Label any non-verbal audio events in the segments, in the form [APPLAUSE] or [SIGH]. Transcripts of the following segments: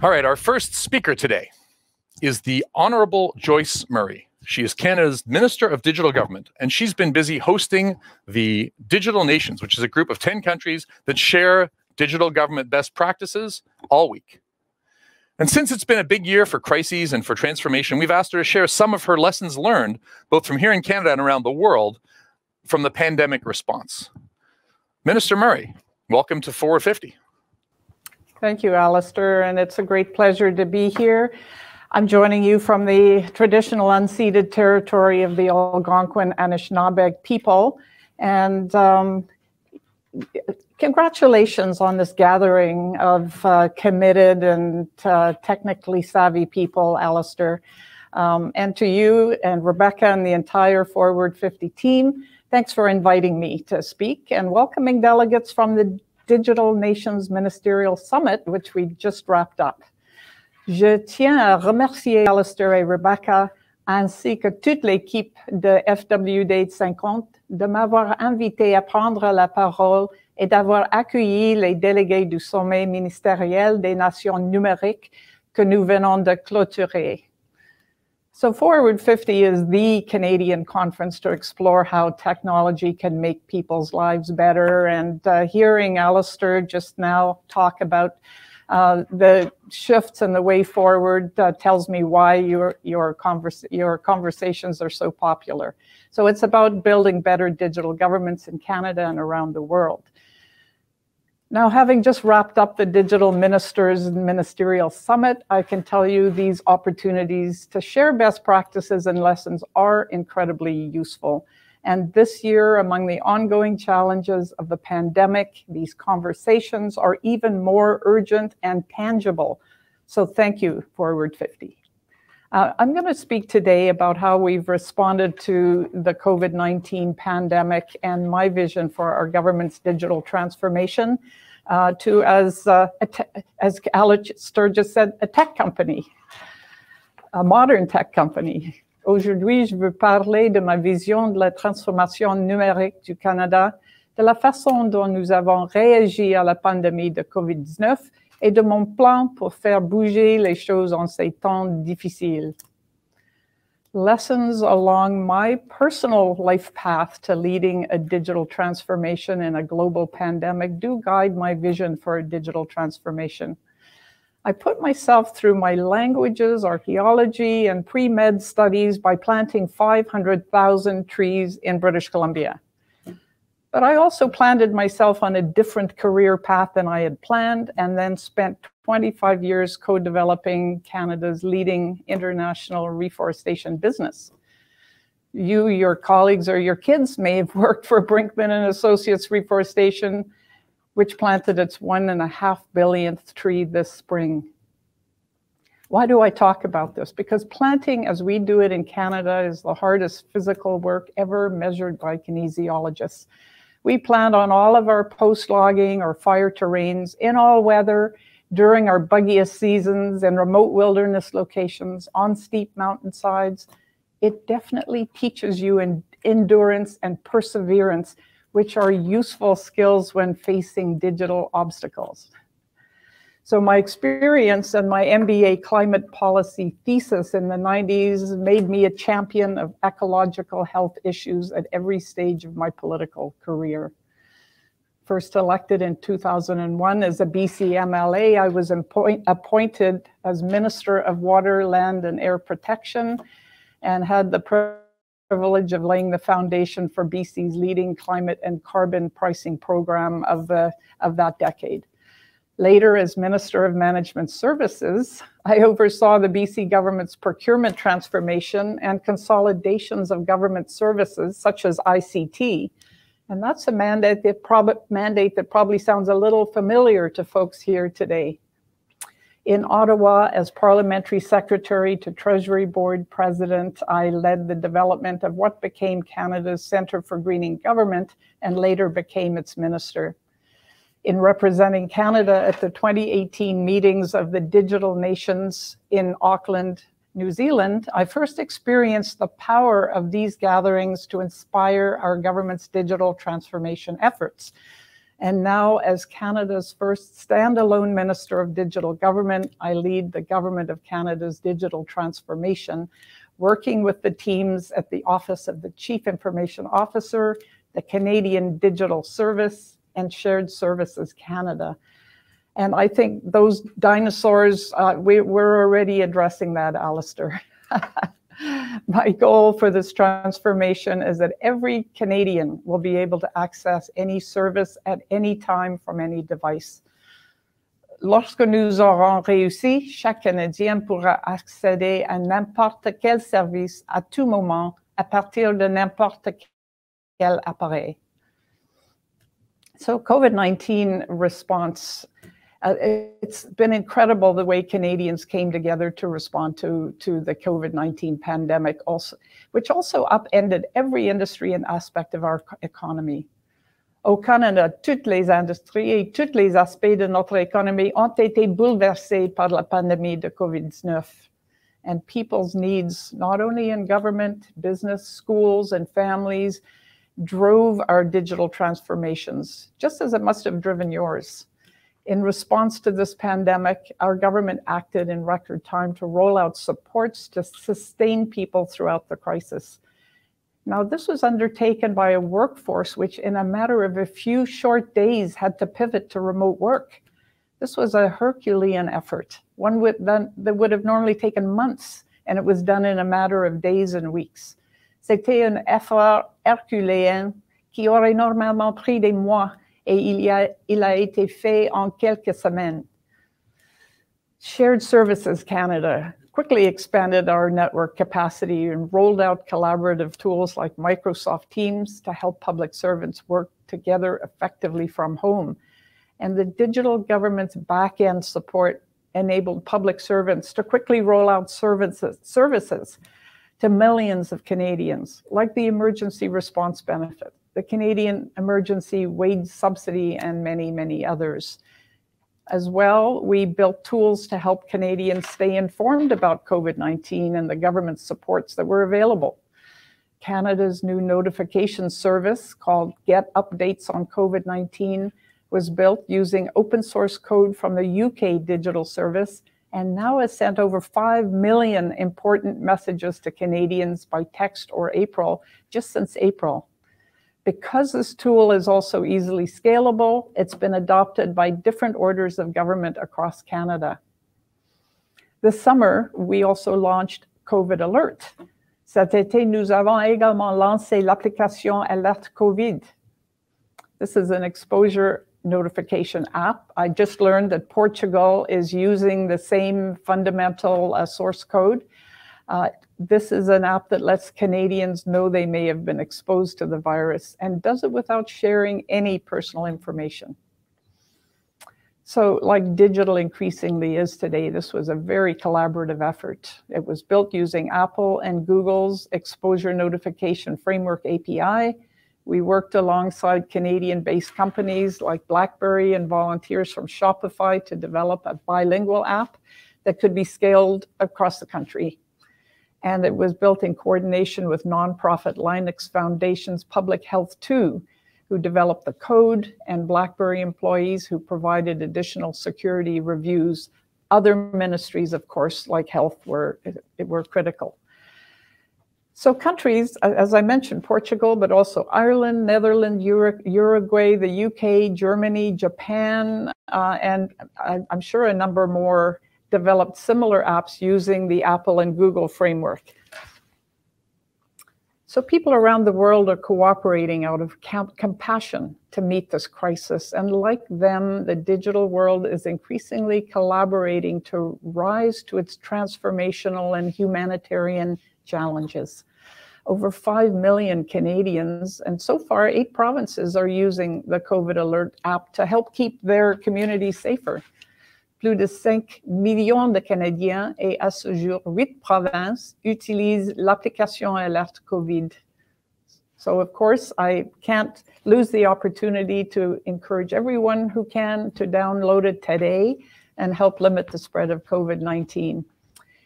All right, our first speaker today is the Honorable Joyce Murray. She is Canada's Minister of Digital Government, and she's been busy hosting the Digital Nations, which is a group of 10 countries that share digital government best practices all week. And since it's been a big year for crises and for transformation, we've asked her to share some of her lessons learned, both from here in Canada and around the world, from the pandemic response. Minister Murray, welcome to Forward 50. Thank you, Alistair, and it's a great pleasure to be here. I'm joining you from the traditional unceded territory of the Algonquin Anishinaabeg people, and um, congratulations on this gathering of uh, committed and uh, technically savvy people, Alistair. Um, and to you and Rebecca and the entire Forward 50 team, thanks for inviting me to speak and welcoming delegates from the Digital Nations Ministerial Summit, which we just wrapped up. Je tiens à remercier Alistair et Rebecca, ainsi que toute l'équipe de FWD 50 de m'avoir invité à prendre la parole et d'avoir accueilli les délégués du sommet ministériel des nations numériques que nous venons de clôturer. So Forward 50 is the Canadian conference to explore how technology can make people's lives better. And uh, hearing Alistair just now talk about uh, the shifts and the way forward uh, tells me why your your, converse, your conversations are so popular. So it's about building better digital governments in Canada and around the world. Now, having just wrapped up the Digital Ministers and Ministerial Summit, I can tell you these opportunities to share best practices and lessons are incredibly useful. And this year, among the ongoing challenges of the pandemic, these conversations are even more urgent and tangible. So thank you, Forward 50. Uh, I'm going to speak today about how we've responded to the COVID 19 pandemic and my vision for our government's digital transformation uh, to, as, uh, as Alex Sturgis said, a tech company, a modern tech company. Aujourd'hui, je veux parler de ma vision de la transformation numérique du Canada, de la façon dont nous avons réagi à la pandémie de COVID-19 et de mon plan pour faire bouger les choses en ces temps difficiles. Lessons along my personal life path to leading a digital transformation in a global pandemic do guide my vision for a digital transformation. I put myself through my languages, archaeology, and pre med studies by planting 500,000 trees in British Columbia. But I also planted myself on a different career path than I had planned, and then spent 25 years co developing Canada's leading international reforestation business. You, your colleagues, or your kids may have [LAUGHS] worked for Brinkman and Associates Reforestation, which planted its one and a half billionth tree this spring. Why do I talk about this? Because planting as we do it in Canada is the hardest physical work ever measured by kinesiologists. We plant on all of our post logging or fire terrains in all weather during our buggiest seasons in remote wilderness locations on steep mountainsides. It definitely teaches you in endurance and perseverance, which are useful skills when facing digital obstacles. So my experience and my MBA climate policy thesis in the 90s made me a champion of ecological health issues at every stage of my political career. First elected in 2001 as a BC MLA, I was appointed as Minister of Water, Land and Air Protection and had the privilege of laying the foundation for BC's leading climate and carbon pricing program of, the, of that decade. Later, as Minister of Management Services, I oversaw the BC government's procurement transformation and consolidations of government services such as ICT. And that's a mandate that, mandate that probably sounds a little familiar to folks here today. In Ottawa, as Parliamentary Secretary to Treasury Board President, I led the development of what became Canada's Centre for Greening Government and later became its minister in representing Canada at the 2018 meetings of the Digital Nations in Auckland, New Zealand, I first experienced the power of these gatherings to inspire our government's digital transformation efforts. And now, as Canada's first standalone Minister of Digital Government, I lead the Government of Canada's digital transformation, working with the teams at the Office of the Chief Information Officer, the Canadian Digital Service, and Shared Services Canada. And I think those dinosaurs, uh, we, we're already addressing that, Alistair. [LAUGHS] My goal for this transformation is that every Canadian will be able to access any service at any time from any device. Lorsque nous aurons réussi, chaque Canadien pourra accéder à n'importe quel service à tout moment à partir de n'importe quel appareil. So COVID-19 response uh, it's been incredible the way Canadians came together to respond to, to the COVID 19 pandemic, also, which also upended every industry and aspect of our economy. Au Canada, toutes les industries et tous les aspects de notre économie ont été bouleversés par la pandémie de COVID-19. And people's needs, not only in government, business, schools, and families, drove our digital transformations, just as it must have driven yours. In response to this pandemic, our government acted in record time to roll out supports to sustain people throughout the crisis. Now, this was undertaken by a workforce which, in a matter of a few short days, had to pivot to remote work. This was a Herculean effort, one that would have normally taken months, and it was done in a matter of days and weeks. C'était un effort herculéen qui aurait normalement pris des mois et il, y a, il a été fait en quelques semaines. Shared Services Canada quickly expanded our network capacity and rolled out collaborative tools like Microsoft Teams to help public servants work together effectively from home. And the digital government's back-end support enabled public servants to quickly roll out services, services to millions of Canadians, like the emergency response benefit the Canadian Emergency Wage Subsidy, and many, many others. As well, we built tools to help Canadians stay informed about COVID 19 and the government supports that were available. Canada's new notification service called Get Updates on COVID 19 was built using open source code from the UK digital service and now has sent over 5 million important messages to Canadians by text or April just since April. Because this tool is also easily scalable, it's been adopted by different orders of government across Canada. This summer, we also launched COVID Alert. Cet été, nous avons également lancé l'application Alert COVID. This is an exposure notification app. I just learned that Portugal is using the same fundamental uh, source code. Uh, this is an app that lets Canadians know they may have been exposed to the virus and does it without sharing any personal information. So, like digital increasingly is today, this was a very collaborative effort. It was built using Apple and Google's Exposure Notification Framework API. We worked alongside Canadian based companies like BlackBerry and volunteers from Shopify to develop a bilingual app that could be scaled across the country and it was built in coordination with nonprofit Linux Foundation's Public Health 2, who developed the code, and BlackBerry employees who provided additional security reviews. Other ministries, of course, like health, were, were critical. So countries, as I mentioned, Portugal, but also Ireland, Netherlands, Uruguay, the UK, Germany, Japan, uh, and I'm sure a number more developed similar apps using the Apple and Google framework. So people around the world are cooperating out of compassion to meet this crisis. And like them, the digital world is increasingly collaborating to rise to its transformational and humanitarian challenges. Over 5 million Canadians, and so far, eight provinces are using the COVID Alert app to help keep their communities safer plus de 5 millions de Canadiens et à ce jour, 8 provinces utilisent l'application Alert COVID. So, of course, I can't lose the opportunity to encourage everyone who can to download it today and help limit the spread of COVID-19.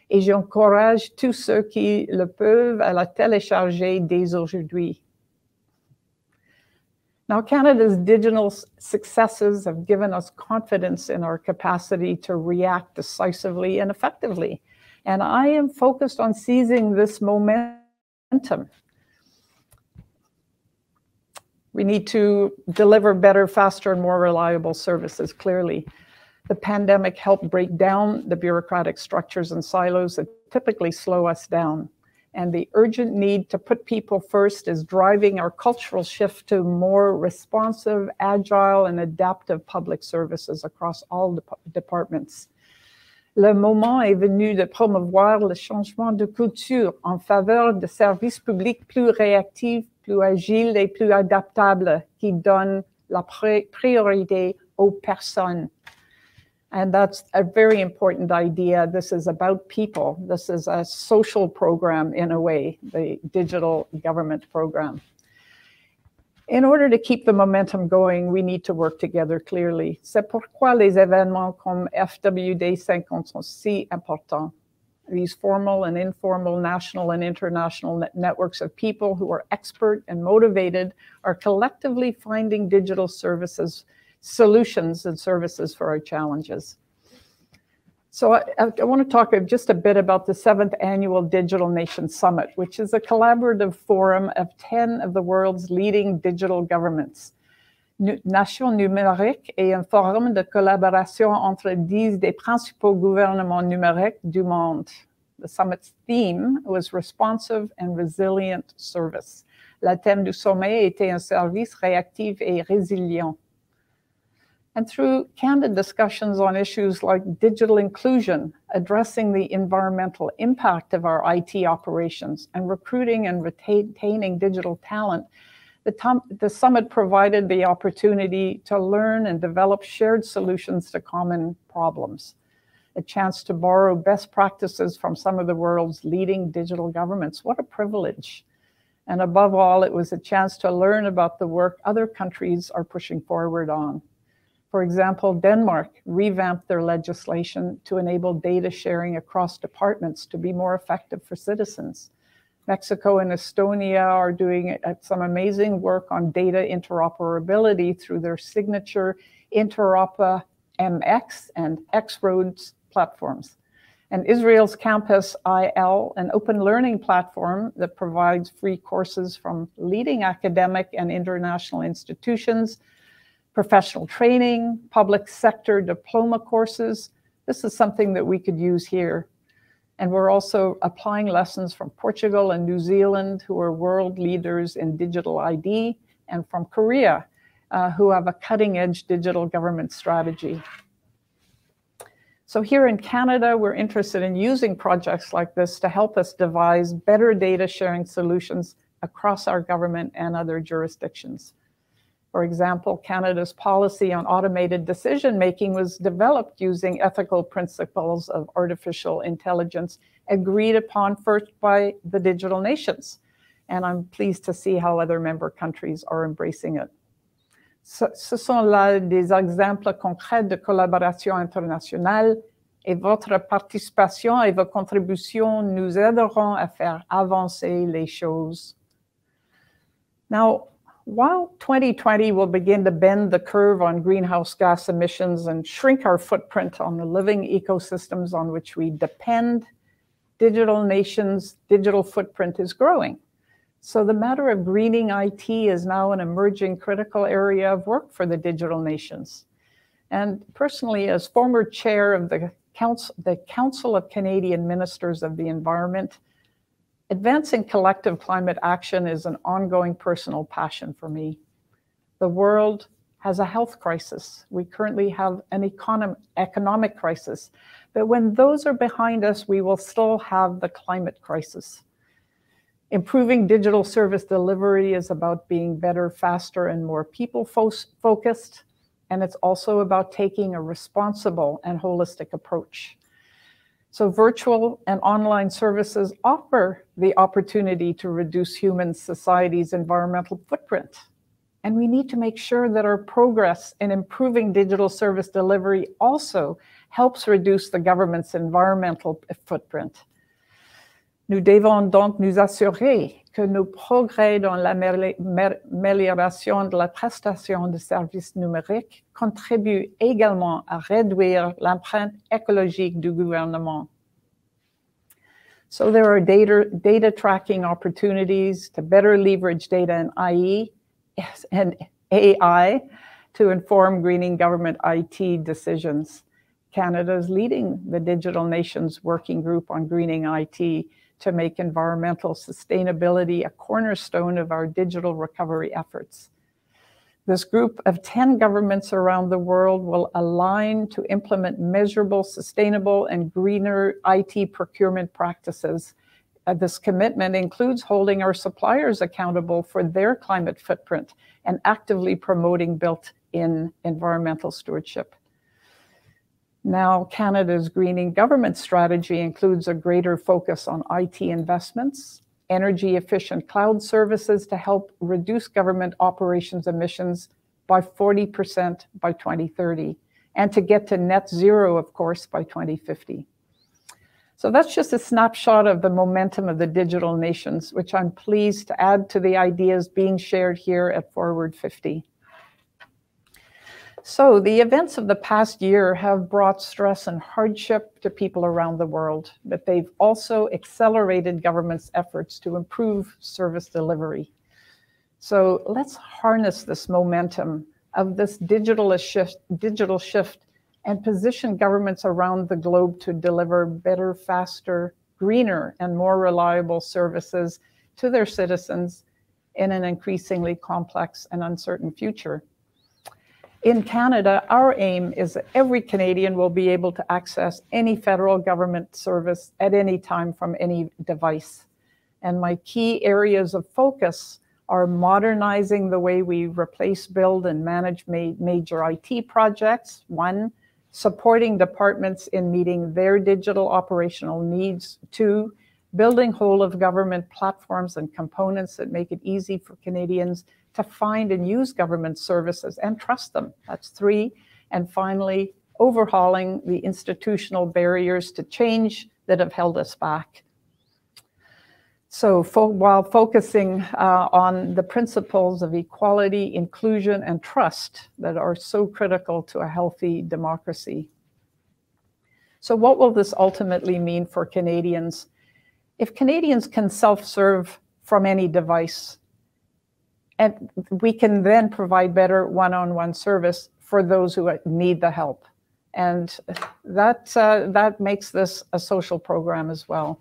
Et j'encourage tous ceux qui le peuvent à la télécharger dès aujourd'hui. Now, Canada's digital successes have given us confidence in our capacity to react decisively and effectively. And I am focused on seizing this momentum. We need to deliver better, faster, and more reliable services, clearly. The pandemic helped break down the bureaucratic structures and silos that typically slow us down and the urgent need to put people first is driving our cultural shift to more responsive, agile, and adaptive public services across all de departments. Le moment est venu de promouvoir le changement de culture en faveur de services publics plus réactifs, plus agiles et plus adaptables qui donnent la priorité aux personnes and that's a very important idea. This is about people. This is a social program in a way, the digital government program. In order to keep the momentum going, we need to work together clearly. C'est pourquoi les événements comme FWD 50 sont si importants. These formal and informal national and international net networks of people who are expert and motivated are collectively finding digital services solutions and services for our challenges. So I, I, want to talk just a bit about the seventh annual Digital Nation Summit, which is a collaborative forum of 10 of the world's leading digital governments. Nation numérique est un forum de collaboration entre 10 des principaux gouvernements numériques du monde. The summit's theme was responsive and resilient service. La thème du sommet était un service réactif et résilient and through candid discussions on issues like digital inclusion, addressing the environmental impact of our IT operations, and recruiting and retaining digital talent, the, the, summit provided the opportunity to learn and develop shared solutions to common problems, a chance to borrow best practices from some of the world's leading digital governments. What a privilege. And above all, it was a chance to learn about the work other countries are pushing forward on. For example, Denmark revamped their legislation to enable data sharing across departments to be more effective for citizens. Mexico and Estonia are doing uh, some amazing work on data interoperability through their signature Interopa MX and X-Roads platforms. And Israel's Campus IL, an open learning platform that provides free courses from leading academic and international institutions professional training, public sector diploma courses. This is something that we could use here. And we're also applying lessons from Portugal and New Zealand, who are world leaders in digital ID, and from Korea, uh, who have a cutting edge digital government strategy. So here in Canada, we're interested in using projects like this to help us devise better data sharing solutions across our government and other jurisdictions. For example, Canada's policy on automated decision making was developed using ethical principles of artificial intelligence agreed upon first by the digital nations. And I'm pleased to see how other member countries are embracing it. Ce, sont là des exemples concrets de collaboration internationale et votre participation et vos contributions nous aideront à faire avancer les choses. Now, while 2020 will begin to bend the curve on greenhouse gas emissions and shrink our footprint on the living ecosystems on which we depend, digital nations' digital footprint is growing. So the matter of greening IT is now an emerging critical area of work for the digital nations. And personally, as former chair of the Council, the Council of Canadian Ministers of the Environment, Advancing collective climate action is an ongoing personal passion for me. The world has a health crisis. We currently have an econom economic crisis. But when those are behind us, we will still have the climate crisis. Improving digital service delivery is about being better, faster, and more people fo focused. And it's also about taking a responsible and holistic approach. So virtual and online services offer the opportunity to reduce human society's environmental footprint. And we need to make sure that our progress in improving digital service delivery also helps reduce the government's environmental footprint. Nous devons donc nous assurer que nos progrès dans l'amélioration de la prestation de services numériques contribuent également à réduire l'empreinte écologique du gouvernement. So there are data, tracking opportunities to better leverage data and IE [LAUGHS] and AI to inform greening government IT decisions. Canada is leading the Digital Nations Working Group on Greening IT to make environmental sustainability a cornerstone of our digital recovery efforts. This group of 10 governments around the world will align to implement measurable, sustainable, and greener IT procurement practices. Uh, this commitment includes holding our suppliers accountable for their climate footprint and actively promoting built in environmental stewardship. Now, Canada's greening government strategy includes a greater focus on IT investments, energy efficient cloud services to help reduce government operations emissions by 40% by 2030, and to get to net zero, of course, by 2050. So that's just a snapshot of the momentum of the digital nations, which I'm pleased to add to the ideas being shared here at Forward 50. So the events of the past year have brought stress and hardship to people around the world, but they've also accelerated government's efforts to improve service delivery. So let's harness this momentum of this digital shift, digital shift and position governments around the globe to deliver better, faster, greener, and more reliable services to their citizens in an increasingly complex and uncertain future. In Canada, our aim is that every Canadian will be able to access any federal government service at any time from any device. And my key areas of focus are modernizing the way we replace, build, and manage ma major IT projects. One, supporting departments in meeting their digital operational needs. Two, building whole of government platforms and components that make it easy for Canadians to find and use government services and trust them. That's three. And finally, overhauling the institutional barriers to change that have held us back. So fo while focusing uh, on the principles of equality, inclusion, and trust that are so critical to a healthy democracy. So what will this ultimately mean for Canadians? If Canadians can self-serve from any device, and we can then provide better one-on-one service for those who need the help. And that, uh, that makes this a social program as well.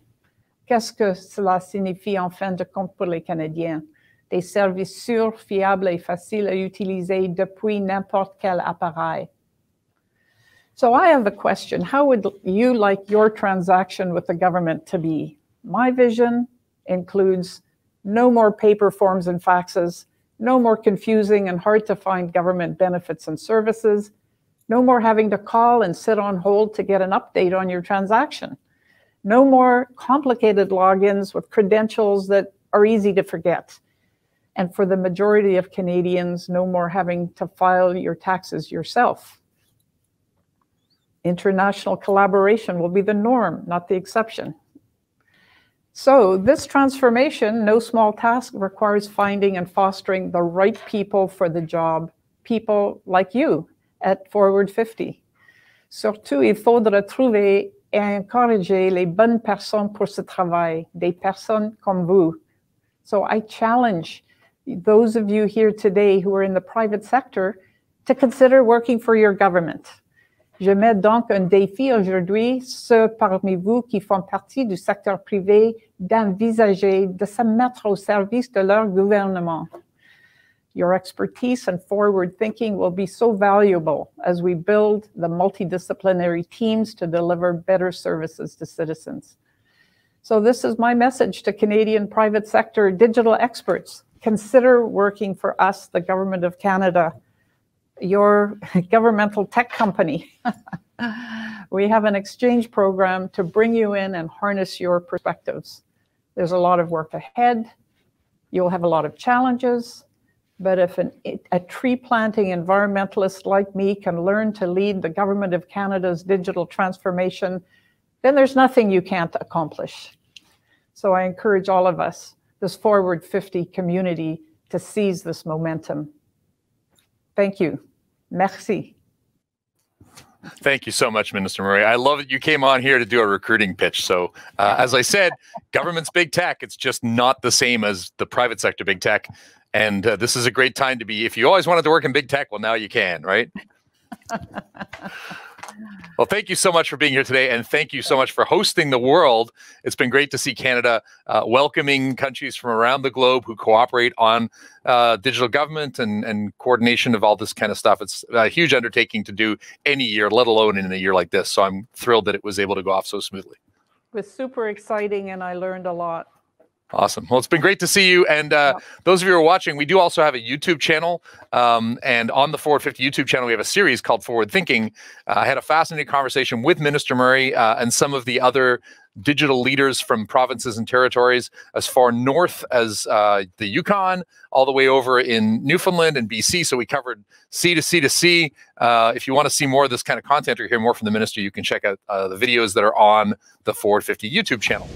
Qu'est-ce que cela signifie en fin de compte pour les Canadiens? Des services sûrs, fiables et faciles à utiliser depuis n'importe quel appareil. So I have a question. How would you like your transaction with the government to be? My vision includes no more paper forms and faxes, no more confusing and hard to find government benefits and services, no more having to call and sit on hold to get an update on your transaction, no more complicated logins with credentials that are easy to forget. And for the majority of Canadians, no more having to file your taxes yourself. International collaboration will be the norm, not the exception. So this transformation, no small task, requires finding and fostering the right people for the job, people like you at Forward 50. Surtout, il faudra trouver et encourager les bonnes personnes pour ce travail, des personnes comme vous. So I challenge those of you here today who are in the private sector to consider working for your government. Je mets donc un défi aujourd'hui, ceux parmi vous qui font partie du secteur privé, d'envisager de se mettre au service de leur gouvernement. Your expertise and forward thinking will be so valuable as we build the multidisciplinary teams to deliver better services to citizens. So this is my message to Canadian private sector digital experts. Consider working for us, the Government of Canada, your [LAUGHS] governmental tech company. [LAUGHS] we have an exchange program to bring you in and harness your perspectives. There's a lot of work ahead. You'll have a lot of challenges. But if an, a tree planting environmentalist like me can learn to lead the Government of Canada's digital transformation, then there's nothing you can't accomplish. So I encourage all of us this Forward 50 community to seize this momentum. Thank you. Merci. Thank you so much, Minister Murray. I love that you came on here to do a recruiting pitch. So, uh, as I said, government's big tech. It's just not the same as the private sector big tech. And uh, this is a great time to be. If you always wanted to work in big tech, well, now you can, right? [LAUGHS] Well, thank you so much for being here today, and thank you so much for hosting the world. It's been great to see Canada uh, welcoming countries from around the globe who cooperate on uh, digital government and, and coordination of all this kind of stuff. It's a huge undertaking to do any year, let alone in a year like this. So I'm thrilled that it was able to go off so smoothly. It was super exciting, and I learned a lot. Awesome. Well, it's been great to see you. And uh, yeah. those of you who are watching, we do also have a YouTube channel. Um, and on the Forward 50 YouTube channel, we have a series called Forward Thinking. Uh, I had a fascinating conversation with Minister Murray uh, and some of the other digital leaders from provinces and territories as far north as uh, the Yukon, all the way over in Newfoundland and BC. So we covered sea to sea to sea. Uh, if you want to see more of this kind of content or hear more from the minister, you can check out uh, the videos that are on the Forward 50 YouTube channel.